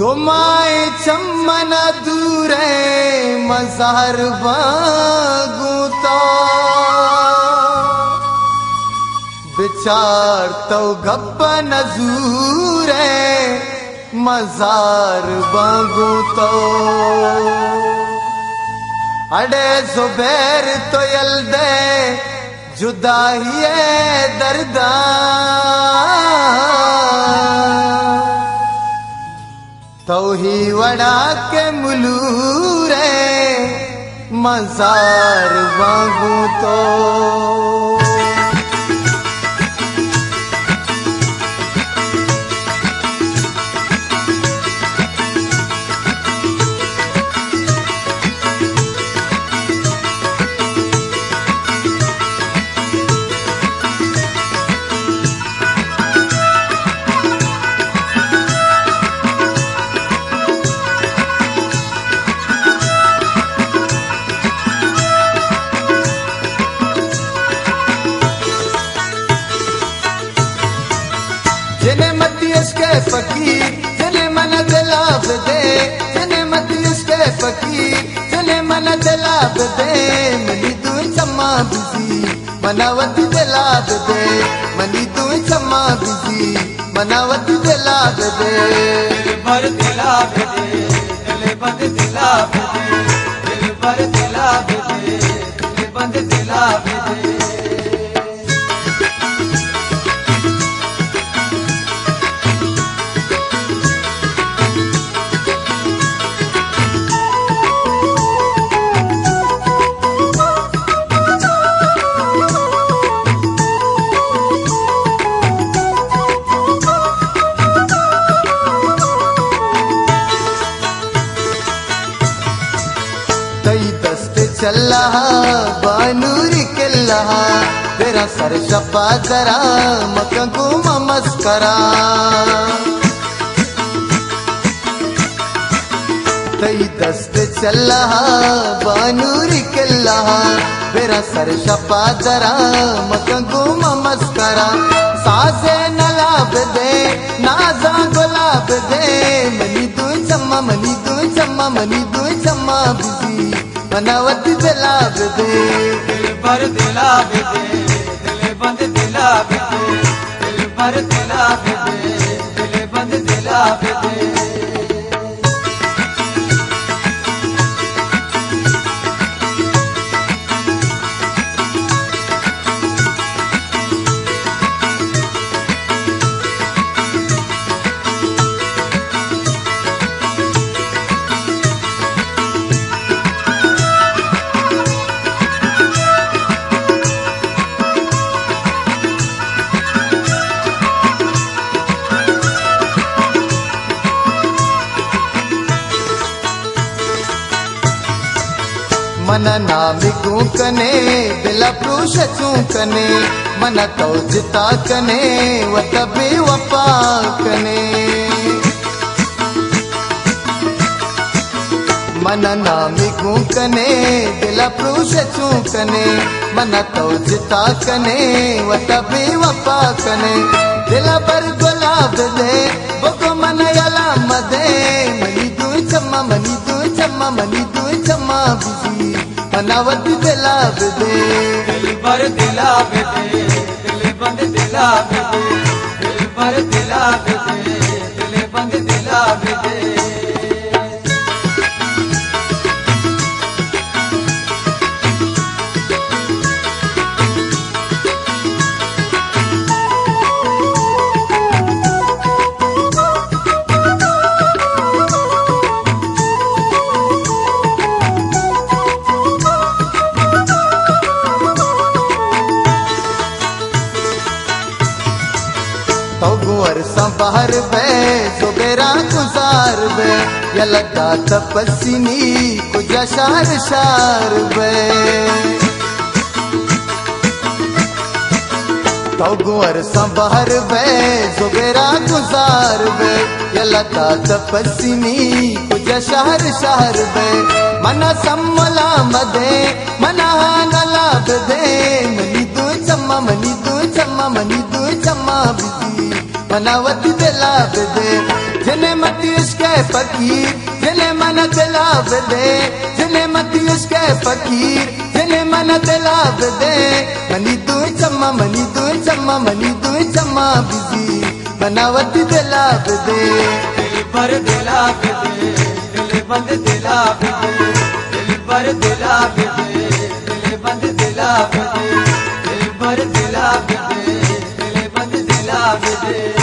दुमाए चम्मन दूरे मजार बागूता बिचार तो गप्प नजूरे मजार बागूतो अडे जुबैर तो यल्दे जुदाई दर्दा तोही वड़ा के मुलूरे मजार वागू तो फकीर, जिन्हें मन दिलाब दे, जिन्हें मती इसके फकीर, जिन्हें मन दिलाब दे। मनी तू चम्मा बिज़ी, मनावत दिलाब दे। मनी तू चम्मा बिज़ी, मनावत दिलाब दे। दिल भर दिला दे, दिल बंद दिला दे। दिल भर दिला दे, दिल बंद दिला दे। चल्ला बानूर किल्ला तेरा सर शपा जरा मकंकू मस्करा. तई दस्त चल्ला बानूर किल्ला तेरा सर शपा जरा मकंकू मस्करा. सासे नलाब दे नाजा गुलाब दे मनी तू चम्मा मनी तू चम्मा मनी तू चम्मा बिजी. मनावत जलाब दे। दिल भर दिला दे। दिल बंद दिला दे। दिल भर दिला दे। दिल बंद दिला మన నావికు కనే బిల పురుషచు కనే మన తౌజితా కనే వతబి వపా కనే మన నావికు కనే బిల పురుషచు కనే మన తౌజితా కనే వతబి వపా కనే దిల బర్ గులాబ్ దే బొకు మన యలా మదే మని దూ చమ్మ మని దూ చమ్మ మని దూ చమ్మ బిజీ वध तोगुअर संभार बे जोबेरा गुजार बे यलगा तपसिनी कुछ शार शार बे तोगुअर संभार बे जोबेरा गुजार बे यलगा तपसिनी कुछ शार शार बे मना सम्मला मदे, मना नला दे, मनी तू चम्मा, मनी तू चम्मा, मनी मनवत दिलाब दे। जिन्हें मती उसके फकीर, जिन्हें मन दिलाब दे। जिन्हें मती उसके फकीर, जिन्हें मन दिलाब दे। मनी दू चम्मा, मनी दू चम्मा, मनी दू चम्मा बिज़ी। मनवत दे। दिल पर दिलाब दे, दिल बंद दिलाब दे। दिल पर दे, दिल बंद दे। दिल पर दे, दिल बंद दे।